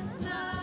It's not